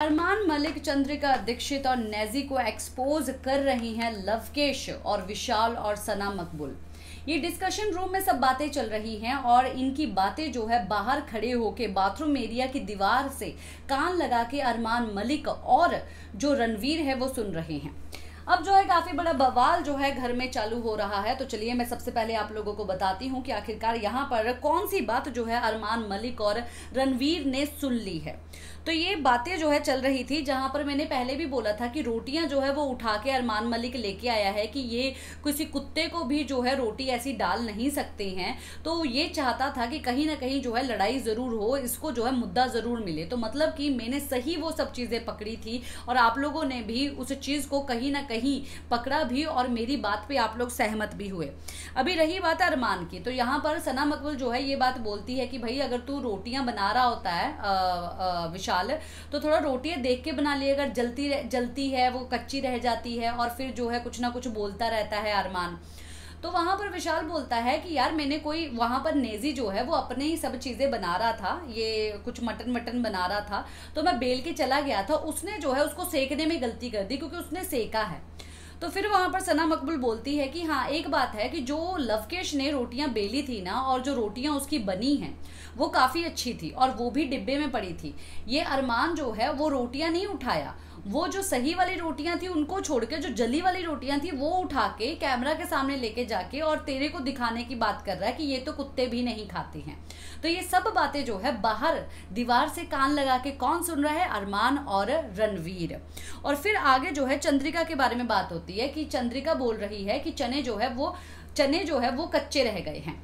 अरमान मलिक चंद्रिका दीक्षित और नेजी को एक्सपोज कर रही हैं लवकेश और विशाल और सना मकबुल। ये डिस्कशन रूम में सब बातें चल रही हैं और इनकी बातें जो है बाहर खड़े होके बाथरूम एरिया की दीवार से कान लगा के अरमान मलिक और जो रणवीर है वो सुन रहे हैं। अब जो है काफ़ी बड़ा बवाल जो है घर में चालू हो रहा है। तो चलिए मैं सबसे पहले आप लोगों को बताती हूँ कि आखिरकार यहाँ पर कौन सी बात जो है अरमान मलिक और रणवीर ने सुन ली है। तो ये बातें जो है चल रही थी, जहाँ पर मैंने पहले भी बोला था कि रोटियाँ जो है वो उठा के अरमान मलिक लेके आया है कि ये किसी कुत्ते को भी जो है रोटी ऐसी डाल नहीं सकते हैं। तो ये चाहता था कि कहीं ना कहीं जो है लड़ाई ज़रूर हो, इसको जो है मुद्दा ज़रूर मिले। तो मतलब कि मैंने सही वो सब चीज़ें पकड़ी थी और आप लोगों ने भी उस चीज़ को कहीं ना कहीं पकड़ा भी और मेरी बात पे आप लोग सहमत भी हुए। अभी रही बात अरमान की तो यहाँ पर सना मकबुल जो है ये बात बोलती है कि भाई अगर तू रोटियाँ बना रहा होता है आ, आ, विशाल तो थोड़ा रोटियाँ देख के बना लिए अगर जलती जलती है वो कच्ची रह जाती है और फिर जो है कुछ ना कुछ बोलता रहता है अरमान। तो वहाँ पर विशाल बोलता है कि यार मैंने कोई, वहाँ पर नेजी जो है वो अपने ही सब चीज़ें बना रहा था, ये कुछ मटन मटन बना रहा था तो मैं बेल के चला गया था, उसने जो है उसको सेकने में गलती कर दी, क्योंकि उसने सेका है। तो फिर वहाँ पर सना मकबुल बोलती है कि हाँ एक बात है कि जो लवकेश ने रोटियाँ बेली थी ना, और जो रोटियाँ उसकी बनी हैं, वो काफ़ी अच्छी थी, और वो भी डिब्बे में पड़ी थी। ये अरमान जो है, वो रोटियाँ नहीं उठाया। वो जो सही वाली रोटियाँ थी, उनको छोड़ के जो जली वाली रोटियाँ थी, वो उठा के कैमरा के सामने लेके जाके और तेरे को दिखाने की बात कर रहा है कि ये तो कुत्ते भी नहीं खाते हैं। तो ये सब बातें जो है, बाहर दीवार से कान लगा के कौन सुन रहा है? अरमान और रणवीर। और फिर आगे जो है, चंद्रिका के बारे में बात होती है कि चंद्रिका बोल रही है कि चने जो है वो, चने जो है वो कच्चे रह गए हैं।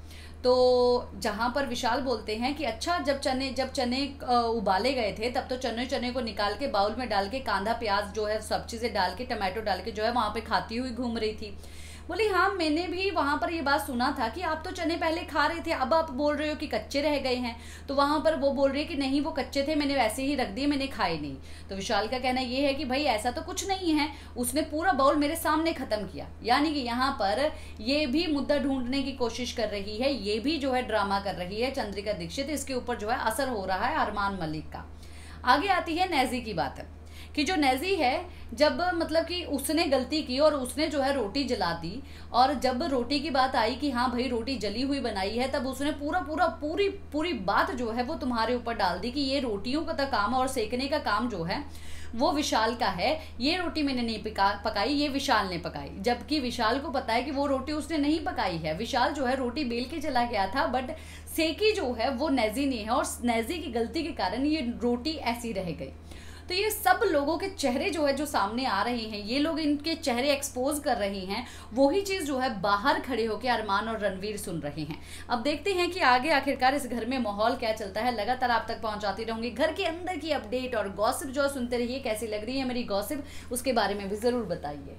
तो जहाँ पर विशाल बोलते हैं कि अच्छा जब चने जब चने उबाले गए थे, तब तो चने चने को निकाल के बाउल में डाल के कांधा प्याज जो है सब चीज़ें डाल के टमाटो डाल के जो है वहाँ पे खाती हुई घूम रही थी। बोली हाँ मैंने भी वहाँ पर ये बात सुना था कि आप तो चने पहले खा रहे थे, अब आप बोल रहे हो कि कच्चे रह गए हैं। तो वहाँ पर वो बोल रही है कि नहीं, वो कच्चे थे, मैंने वैसे ही रख दिए, मैंने खाए नहीं। तो विशाल का कहना ये है कि भाई, ऐसा तो कुछ नहीं है। उसने पूरा बाउल मेरे सामने खत्म किया। यानी कि यहाँ पर ये भी मुद्दा ढूँढने की कोशिश कर रही है, ये भी जो है ड्रामा कर रही है, चंद्रिका दीक्षित, इसके ऊपर जो है असर हो रहा है अरमान मलिक का। आगे आती है नैजी की बात। कि जो नेजी है, जब मतलब कि उसने गलती की और उसने जो है रोटी जला दी और जब रोटी की बात आई कि हाँ भाई रोटी जली हुई बनाई है, तब उसने पूरा पूरा, पूरी पूरी बात जो है वो तुम्हारे ऊपर डाल दी कि ये रोटियों का तो काम और सेकने का काम जो है वो विशाल का है। ये रोटी मैंने नहीं पका, पकाई, ये विशाल ने पकाई। जबकि विशाल को पता है कि वो रोटी उसने नहीं पकाई है। विशाल जो है रोटी बेल के चला गया था बट सेकी जो है वो नेजी ने है और नेजी की गलती के कारण ये रोटी ऐसी रह गई। तो ये सब लोगों के चेहरे जो है जो सामने आ रहे हैं, ये लोग इनके चेहरे एक्सपोज कर रहे हैं, वही चीज़ जो है बाहर खड़े होकर अरमान और रणवीर सुन रहे हैं। अब देखते हैं कि आगे आखिरकार इस घर में माहौल क्या चलता है। लगातार आप तक पहुंचाती रहूँगी। घर के अंदर की अपडेट और गॉसिप जो सुनते रहिए। कैसी लग रही है मेरी गॉसिप उसके बारे में भी ज़रूर बताइए।